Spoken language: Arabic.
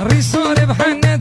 الرسول بحنة